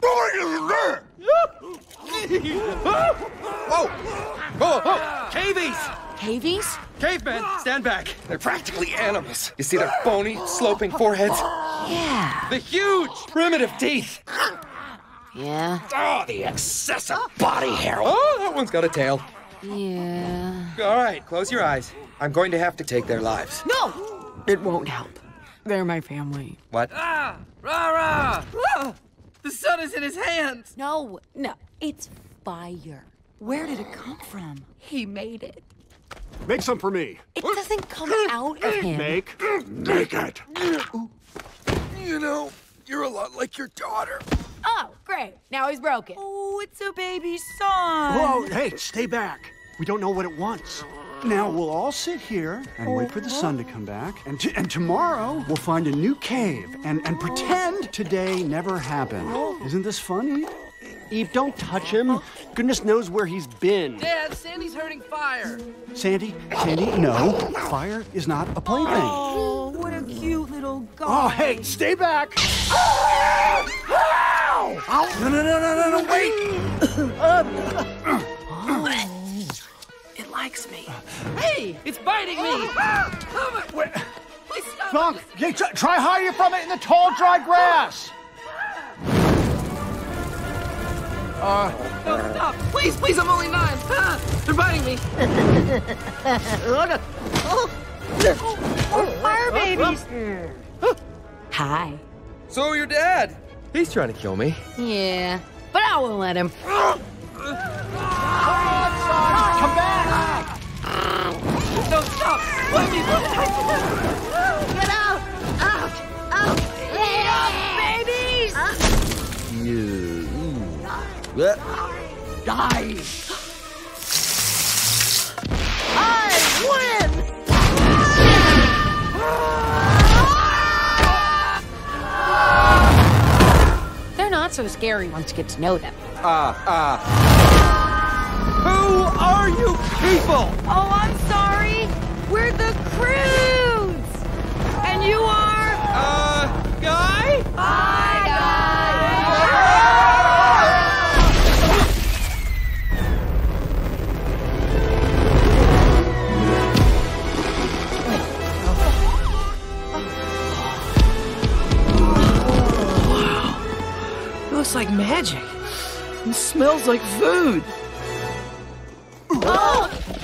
Whoa! Whoa! Whoa! Cavies! Cavies? Cavemen, stand back. They're practically animals. You see their bony, sloping foreheads? Yeah. The huge, primitive teeth. Yeah. Oh, the excessive body hair. Oh, that one's got a tail. Yeah. All right, close your eyes. I'm going to have to take their lives. No! It won't help. They're my family. What? Ah! Rah rah! Ah! The sun is in his hands! No, no. It's fire. Where did it come from? He made it. Make some for me. It doesn't come out of him. Make. Make it. You know, you're a lot like your daughter. Oh, great. Now he's broken. Oh, it's a baby son. Whoa, hey, stay back. We don't know what it wants. Now we'll all sit here and wait for the sun to come back, and, t- and tomorrow we'll find a new cave and, and pretend today never happened. Isn't this funny? Eep, don't touch him. Goodness knows where he's been. Dad, Sandy's hurting fire! Sandy, Sandy, no. Fire is not a plaything. Oh, what a cute little guy. Oh, hey, stay back. Ah! No, no, no, no, no, no, wait. Uh, It likes me. Hey! It's biting me! Oh, my- Please stop! Thunk, hey, try, try hiding from it in the tall, dry grass. No, stop! Please, please, I'm only nine! Ah, they're biting me! Fire babies. Hi. So your dad? He's trying to kill me. Yeah. But I won't let him. stop! Let me! Get out. Out. Out. babies. Die. I win. They're not so scary once you get to know them. Ah, ah. Who are you people? Oh, It's like magic It smells like food. Oh!